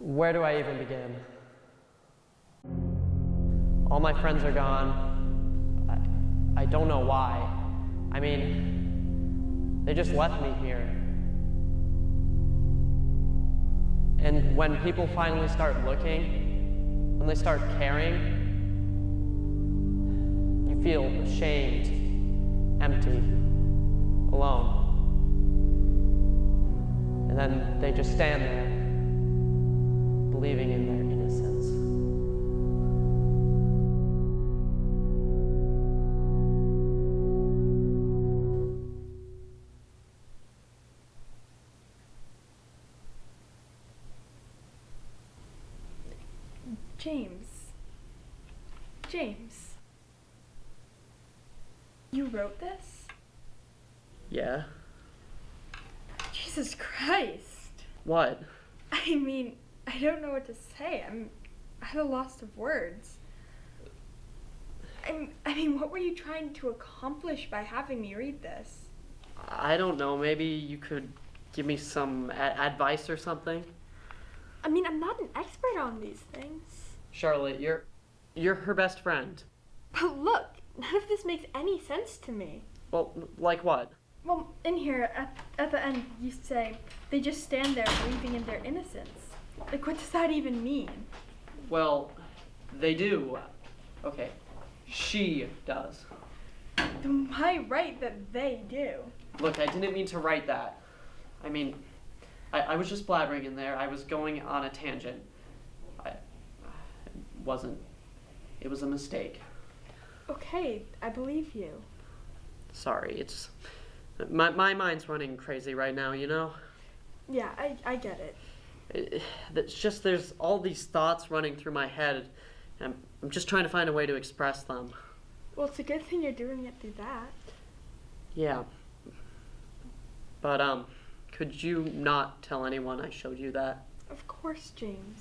Where do I even begin? All my friends are gone. I, I don't know why. I mean, they just left me here. And when people finally start looking, when they start caring, you feel ashamed, empty, alone. And then they just stand there, believing in their innocence. James. James. You wrote this? Yeah? Jesus Christ. What? I mean, I don't know what to say. I'm at a loss of words. I'm, I mean, what were you trying to accomplish by having me read this? I don't know. Maybe you could give me some a- advice or something? I mean, I'm not an expert on these things. Charlotte, you're you're her best friend. But look, none of this makes any sense to me. Well, like what? Well, in here, at, at the end, you say they just stand there believing in their innocence. Like, what does that even mean? Well, they do. Okay. She does. Then why write that they do? Look, I didn't mean to write that. I mean, I, I was just blabbering in there. I was going on a tangent. I it wasn't. It was a mistake. Okay, I believe you. Sorry, it's. My, my mind's running crazy right now, you know? Yeah, I, I get it. It, it's just there's all these thoughts running through my head, and I'm, I'm just trying to find a way to express them. Well, it's a good thing you're doing it through that. Yeah. But, um, could you not tell anyone I showed you that? Of course, James.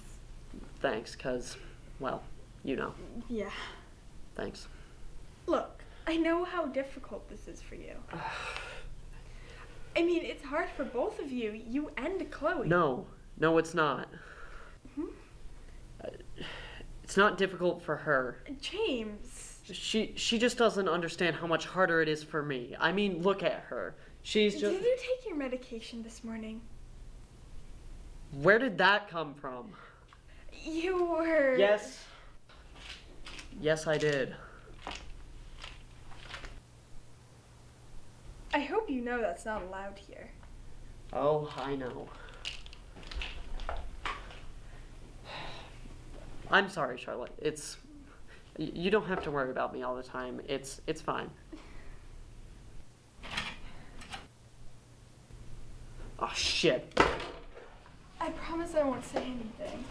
Thanks, because, well, you know. Yeah. Thanks. Look, I know how difficult this is for you. I mean, it's hard for both of you, you and Chloe. No, no, it's not. Mhm. Uh, It's not difficult for her. James. She she just doesn't understand how much harder it is for me. I mean, look at her. She's just Did you take your medication this morning? Where did that come from? You were. Yes. Yes, I did. I hope you know that's not allowed here. Oh, I know. I'm sorry, Charlotte. It's you don't have to worry about me all the time. It's it's fine. Oh shit. I promise I won't say anything.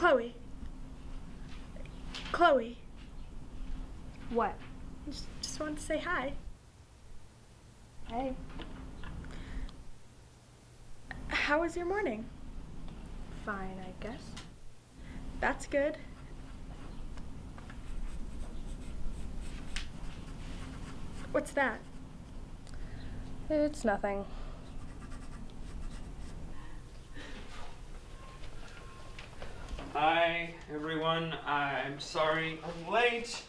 Chloe. Chloe. What? Just, just wanted to say hi. Hey. How was your morning? Fine, I guess. That's good. What's that? It's nothing. Hi, everyone. I'm sorry I'm late.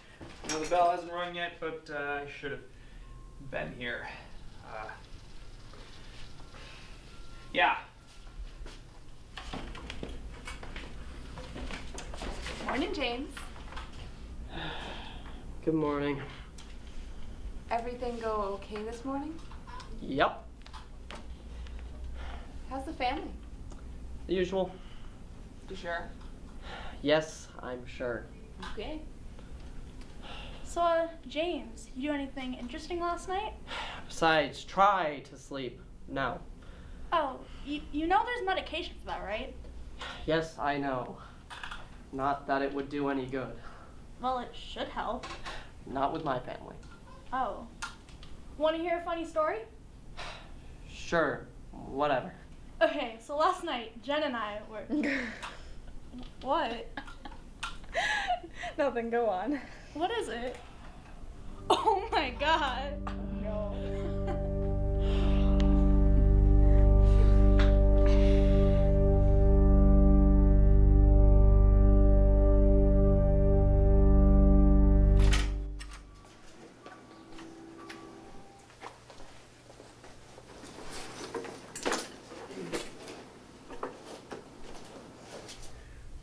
I know the bell hasn't rung yet, but uh, I should have been here. Uh, yeah. Morning, James. Good morning. Everything go okay this morning? Yep. How's the family? The usual. You sure? Yes, I'm sure. Okay. So, uh, James, you do anything interesting last night? Besides, try to sleep now. Oh, you, you know there's medication for that, right? Yes, I know. Not that it would do any good. Well, it should help. Not with my family. Oh. Want to hear a funny story? Sure, whatever. Okay, so last night, Jen and I were. what? Nothing, go on. What is it? Oh my god. No.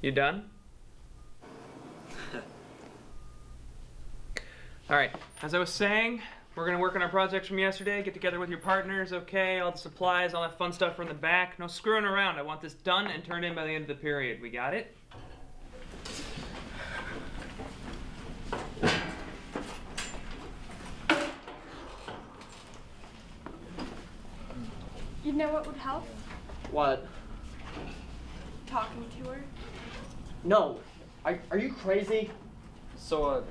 You done? All right. As I was saying, we're gonna work on our projects from yesterday. Get together with your partners, okay? All the supplies, all that fun stuff are in the back. No screwing around. I want this done and turned in by the end of the period. We got it? You know what would help? What? Talking to her. No. Are, are you crazy? So, uh,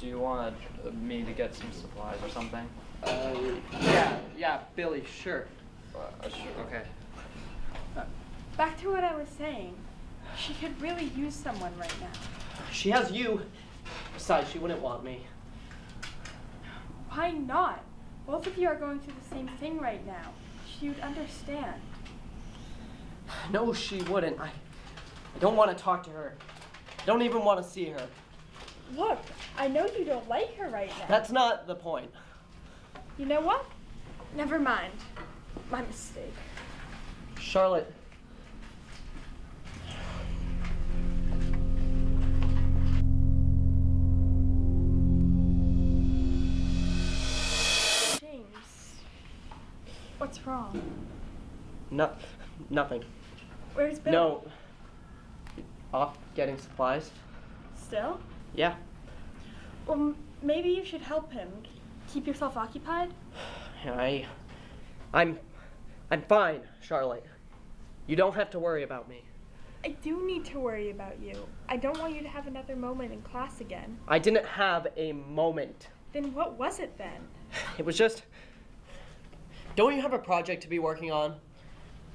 do you want uh, me to get some supplies or something? Uh, yeah, yeah, Billy, sure. Uh, sh- okay. Back to what I was saying. She could really use someone right now. She has you. Besides, she wouldn't want me. Why not? Both of you are going through the same thing right now. She would understand. No, she wouldn't. I, I don't want to talk to her. I don't even want to see her. Look, I know you don't like her right now. That's not the point. You know what? Never mind. My mistake. Charlotte. James. What's wrong? No, nothing. Where's Bill? No. Off getting supplies? Still? Yeah. Well, maybe you should help him. Keep yourself occupied? I. I'm. I'm fine, Charlotte. You don't have to worry about me. I do need to worry about you. I don't want you to have another moment in class again. I didn't have a moment. Then what was it then? It was just. Don't you have a project to be working on?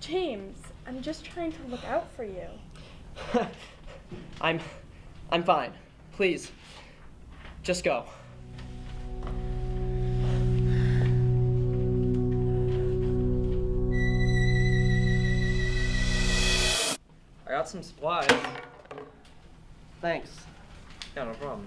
James, I'm just trying to look out for you. I'm. I'm fine. Please. Just go. I got some supplies. Thanks. Yeah, no problem.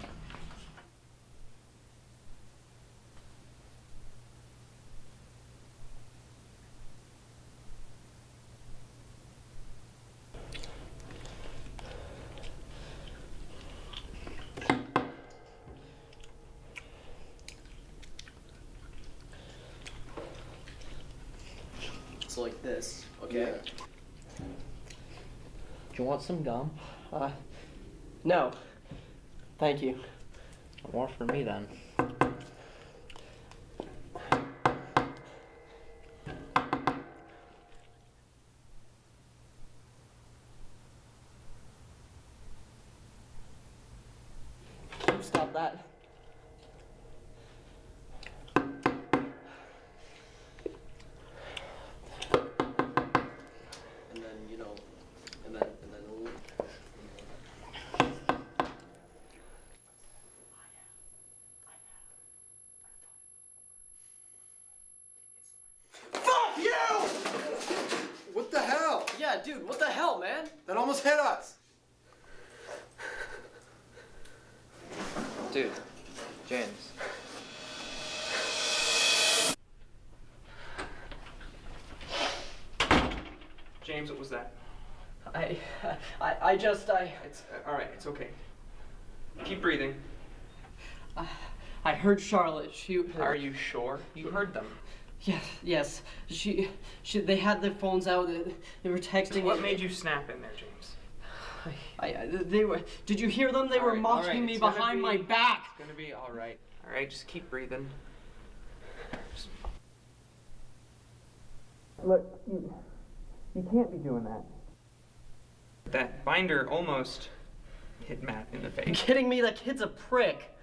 It's like this, okay? Do you want some gum? Uh, no. Thank you. More for me then. Stop that. And then, you know, and then, and then. Fuck you! What the hell? Yeah, dude, what the hell, man? That almost hit us. Dude, James. James, what was that? I, I, I just, I, It's uh, all right. It's okay. Keep breathing. I heard Charlotte shoot her. Are you sure? You heard them. Yes, yes. She, she, they had their phones out. They, they were texting. What made you snap in there, James? I, I, they were. Did you hear them? They were All right, all mocking right, me it's behind be- my back. It's gonna be all right. All right, just keep breathing. Just- Look, you, you can't be doing that. That binder almost hit Matt in the Are you face. kidding me? That kid's a prick.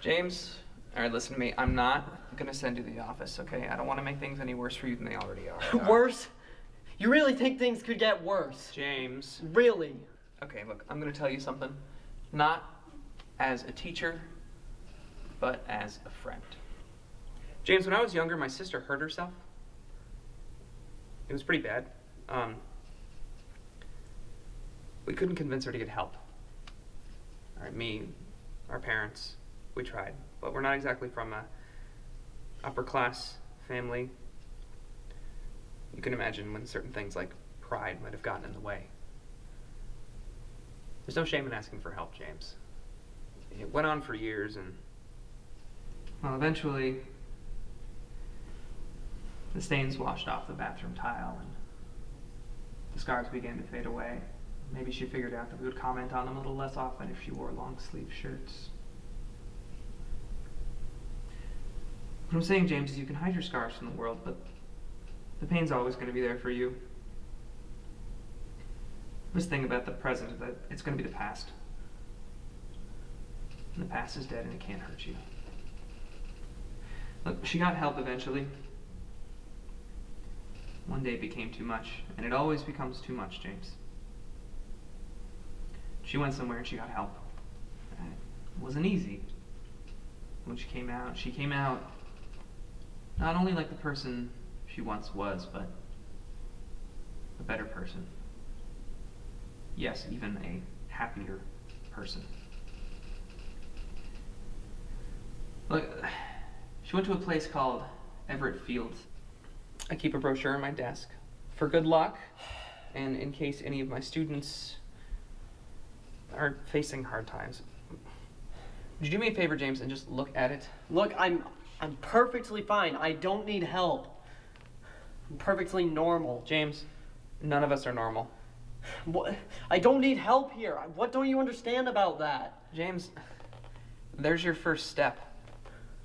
James, All right, listen to me. I'm not gonna send you to the office, okay? I don't want to make things any worse for you than they already are. Worse? You really think things could get worse? James. Really? Okay, look, I'm gonna tell you something. Not as a teacher, but as a friend. James, when I was younger, my sister hurt herself. It was pretty bad. Um, we couldn't convince her to get help. All right, me, our parents, we tried, but we're not exactly from a upper class family. You can imagine when certain things like pride might have gotten in the way. There's no shame in asking for help, James. It went on for years, and well, eventually, the stains washed off the bathroom tile, and the scars began to fade away. Maybe she figured out that we would comment on them a little less often if she wore long sleeve shirts. What I'm saying, James, is you can hide your scars from the world, but the pain's always going to be there for you. This thing about the present is that it's going to be the past. And the past is dead and it can't hurt you. Look, she got help eventually. One day became too much, and it always becomes too much, James. She went somewhere and she got help. It wasn't easy. When she came out, she came out not only like the person she once was, but a better person. Yes, even a happier person. Look, she went to a place called Everett Fields. I keep a brochure on my desk for good luck and in case any of my students are facing hard times. Would you do me a favor, James, and just look at it? Look, I'm I'm perfectly fine. I don't need help. I'm perfectly normal. James, none of us are normal. What? I don't need help here. What don't you understand about that? James, there's your first step.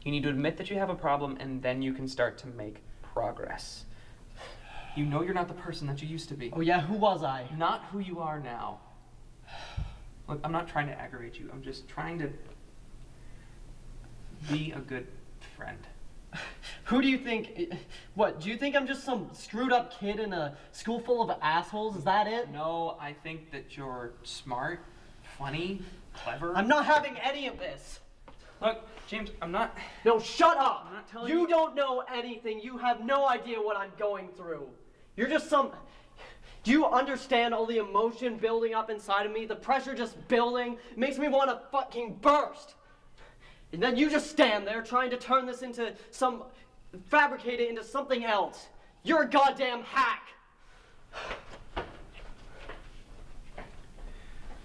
You need to admit that you have a problem, and then you can start to make progress. You know you're not the person that you used to be. Oh yeah, who was I? Not who you are now. Look, I'm not trying to aggravate you. I'm just trying to be a good friend. Who do you think? What? Do you think I'm just some screwed up kid in a school full of assholes? Is that it? No, I think that you're smart, funny, clever. I'm not having any of this. Look, James, I'm not. No, shut up. I'm not telling you you- don't know anything. You have no idea what I'm going through. You're just some. Do you understand all the emotion building up inside of me? The pressure just building makes me want to fucking burst. And then you just stand there trying to turn this into some. fabricate it into something else. You're a goddamn hack.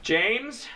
James?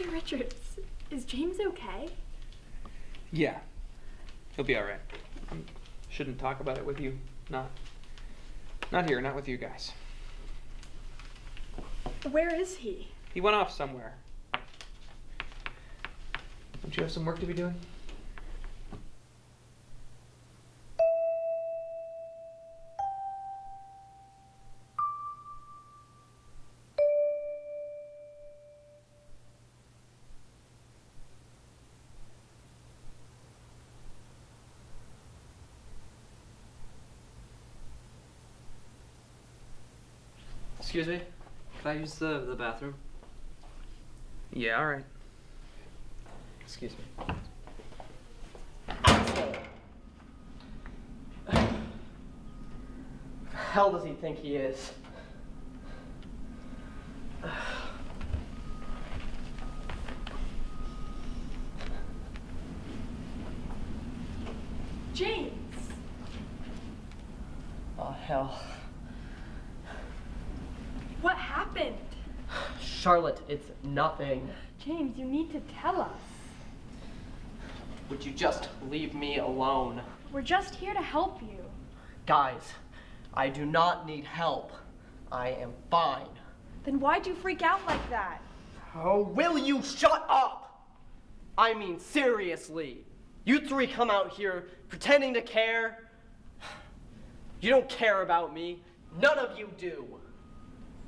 Mr. Richards, is James okay? Yeah. He'll be alright. I shouldn't talk about it with you. Not. Not here, not with you guys. Where is he? He went off somewhere. Don't you have some work to be doing? Excuse me? Can I use the, the bathroom? Yeah, alright. Excuse me. hell does he think he is? James! Oh, hell. What happened? Charlotte, it's nothing. James, you need to tell us. Would you just leave me alone? We're just here to help you. Guys, I do not need help. I am fine. Then why'd you freak out like that? Oh, will you shut up? I mean, seriously. You three come out here pretending to care. You don't care about me. None of you do.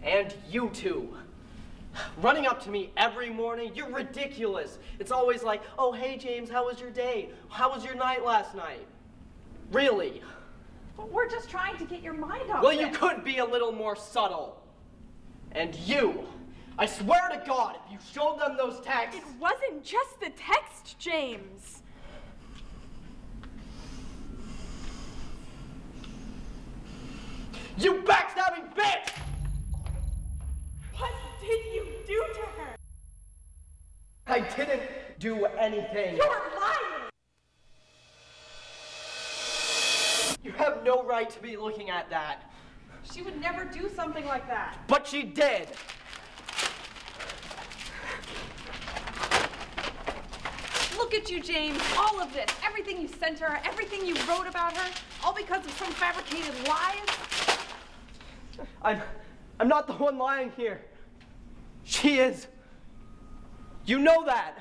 And you two. Running up to me every morning, you're ridiculous. It's always like, oh, hey, James, how was your day? How was your night last night? Really? But we're just trying to get your mind off Well, you it. could be a little more subtle. And you, I swear to God, if you showed them those texts. It wasn't just the text, James. You backstabbing bitch! What did you do to her? I didn't do anything. You're lying! You have no right to be looking at that. She would never do something like that. But she did. Look at you, James. All of this, everything you sent her, everything you wrote about her, all because of some fabricated lies. I'm I'm not the one lying here. She is. You know that.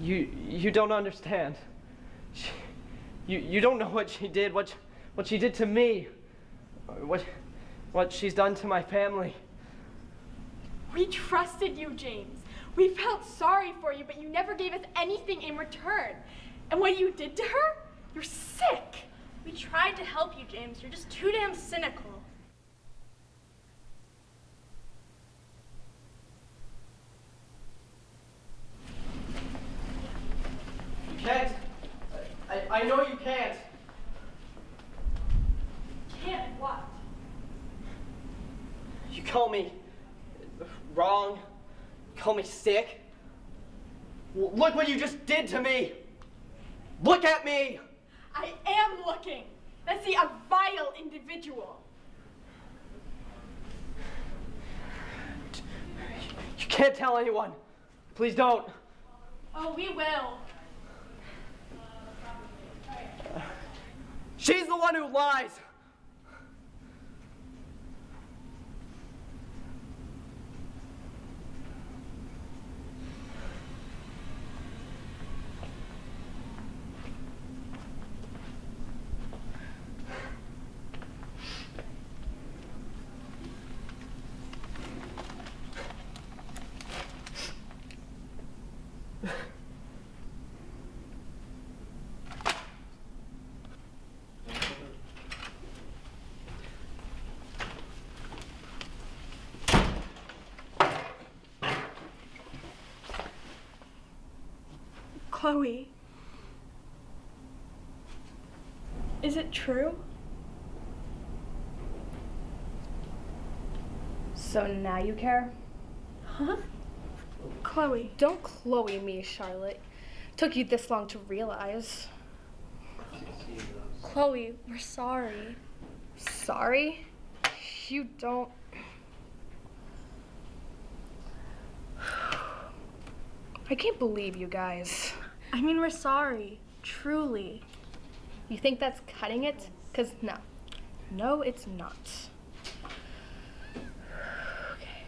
You you don't understand. She, you you don't know what she did, what what she did to me. What what she's done to my family. We trusted you, James. We felt sorry for you, but you never gave us anything in return. And what you did to her? You're sick. We tried to help you, James. You're just too damn cynical. You can't. I, I know you can't. Can't what? You call me wrong. You call me sick. Look what you just did to me. Look at me. I am looking. Let's see a vile individual. You can't tell anyone. Please don't. Oh, we will. She's the one who lies. Chloe. Is it true? So now you care? Huh? Chloe. Don't Chloe me, Charlotte. Took you this long to realize. Chloe, we're sorry. Sorry? You don't. I can't believe you guys. I mean, we're sorry. Truly. You think that's cutting it? Because no. No, it's not. Okay.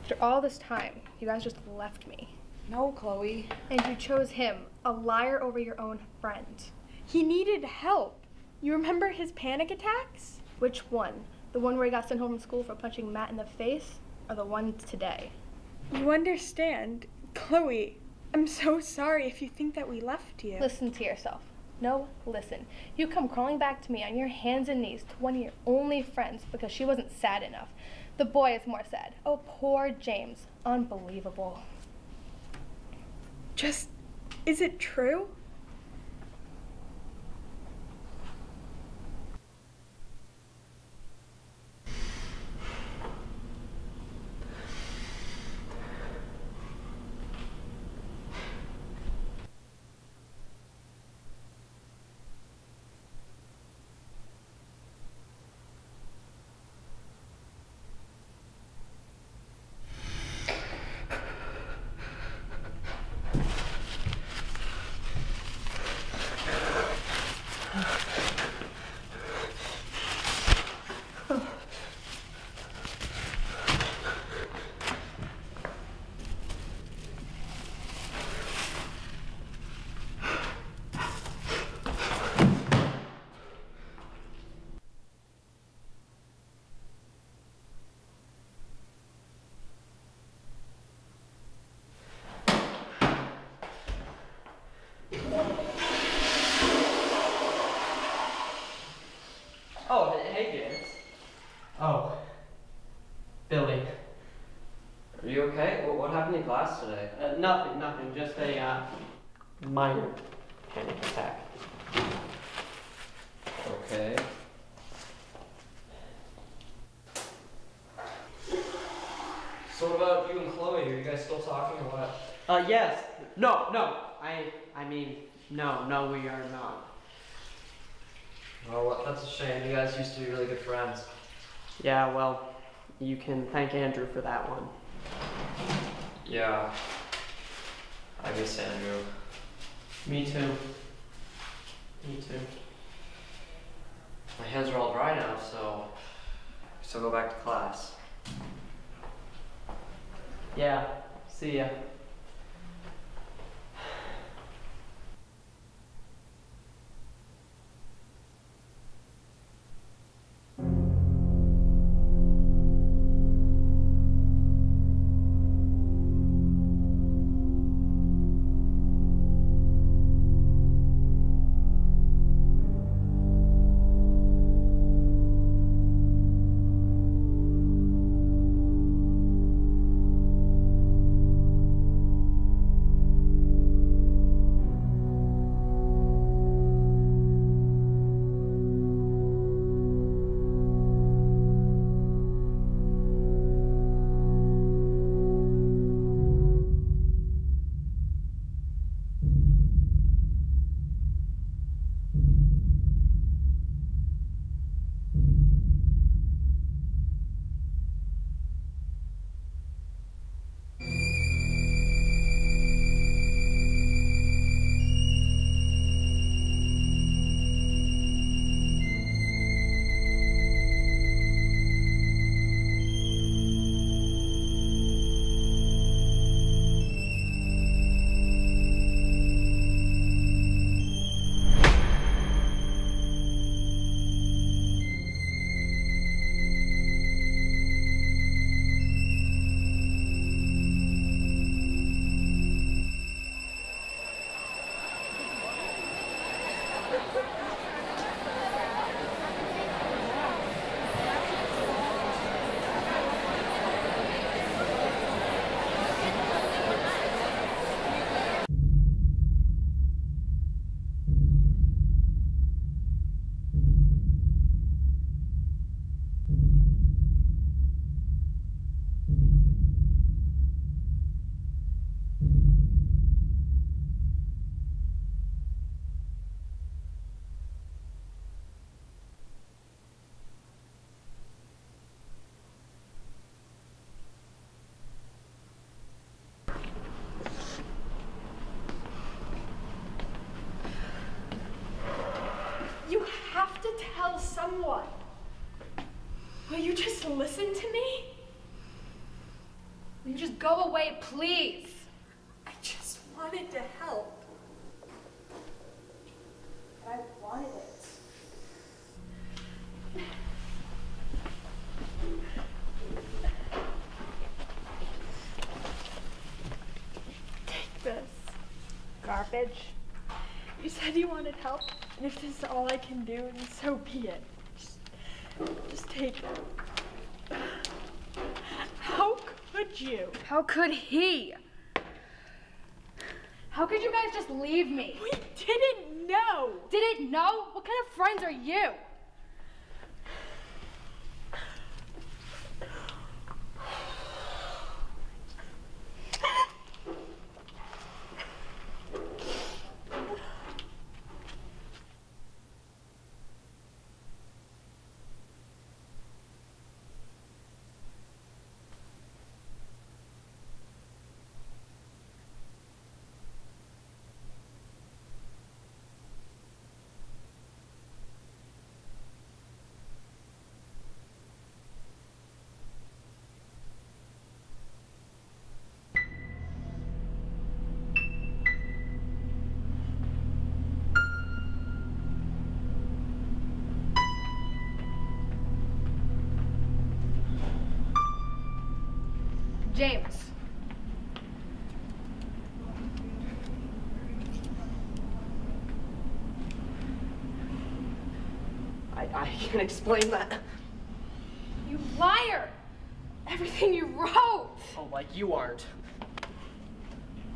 After all this time, you guys just left me. No, Chloe. And you chose him, a liar over your own friend. He needed help. You remember his panic attacks? Which one? The one where he got sent home from school for punching Matt in the face? Or the one today? You understand. Chloe, I'm so sorry if you think that we left you. Listen to yourself. No, listen. You come crawling back to me on your hands and knees to one of your only friends because she wasn't sad enough. The boy is more sad. Oh, poor James. Unbelievable. Just, is it true? Class today? Uh, nothing, nothing. Just a uh, minor panic attack. Okay. So what about you and Chloe? Are you guys still talking or what? Uh, yes. No, no. I, I mean, no, no, we are not. Oh, well, that's a shame. You guys used to be really good friends. Yeah, well, you can thank Andrew for that one. Yeah. I miss Andrew. Me too. Me too. My hands are all dry now, so so go back to class. Yeah. See ya. Tell someone. Will you just listen to me? Will you just go away, please? I just wanted to help. I wanted it. Take this. Garbage. You said you wanted help, and if this is all I can do, then so be it. Just, just take it. How could you? How could he? How could you guys just leave me? We didn't know. Didn't know? What kind of friends are you? James. I, I can explain that. You liar! Everything you wrote! Oh, like you aren't.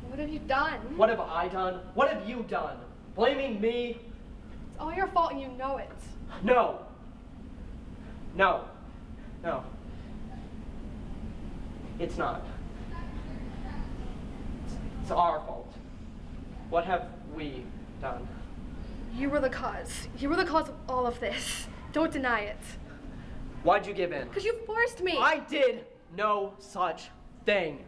What have you done? What have I done? What have you done? Blaming me? It's all your fault and you know it. No. No. No. It's not. It's, our fault. What have we done? You were the cause. You were the cause of all of this. Don't deny it. Why'd you give in? Because you forced me. I did no such thing.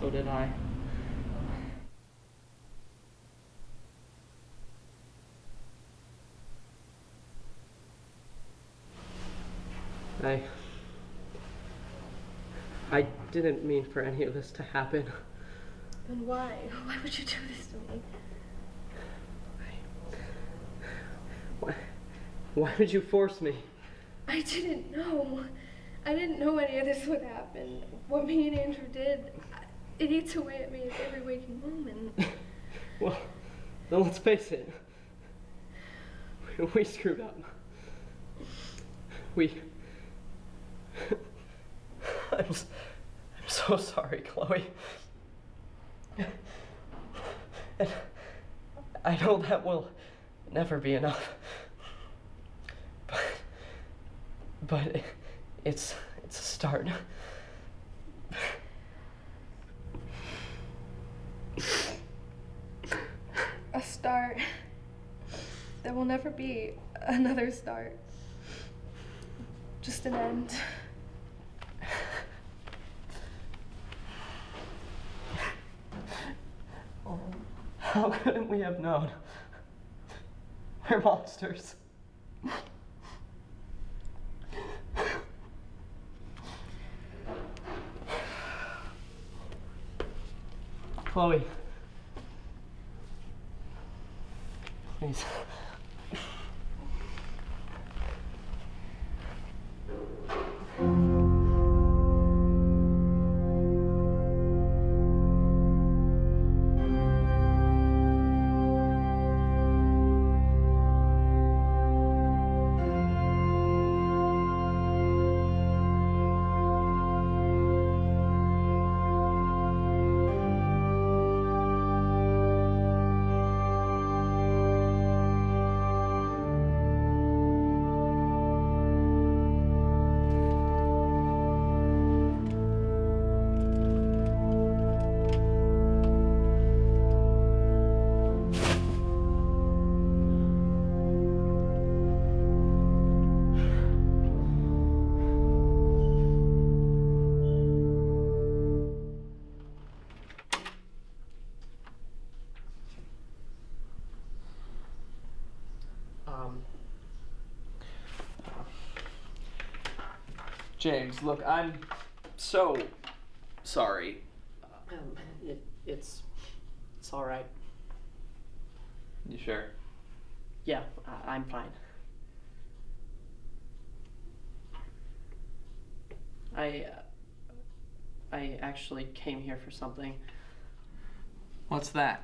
So did I. I. I didn't mean for any of this to happen. Then why? Why would you do this to me? Why, why would you force me? I didn't know. I didn't know any of this would happen. What me and Andrew did, it eats away at me every waking moment. Well, then let's face it. We screwed up. We. I'm, I'm so sorry, Chloe. And I know that will never be enough. But, it's it's a start. A start. There will never be another start. Just an end. Oh, how couldn't we have known? We're monsters. Chloe. James, look, I'm so sorry. um, it, it's it's all right. You sure? Yeah, I, I'm fine. I uh, I actually came here for something. What's that?